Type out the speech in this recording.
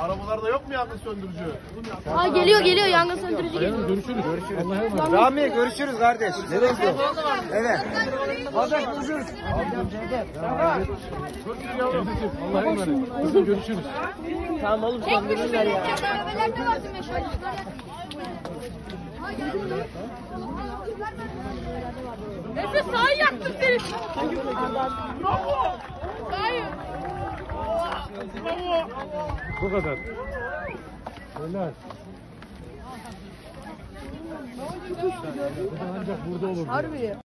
Arabalarda yok mu yangın söndürücü? Aa geliyor geliyor yangın söndürücü geliyor. Görüşürüz. Allah'a emanet. Rami görüşürüz kardeş. Nereye gidiyorsun? Evet. Kardeş görüşürüz. Allah'a emanet. Kızım görüşürüz. Tamam oğlum söndürürler ya. Efe sahi yaktın seni. Sahi. Bu kadar. Helal. Bu da ancak burada olur. Harbi.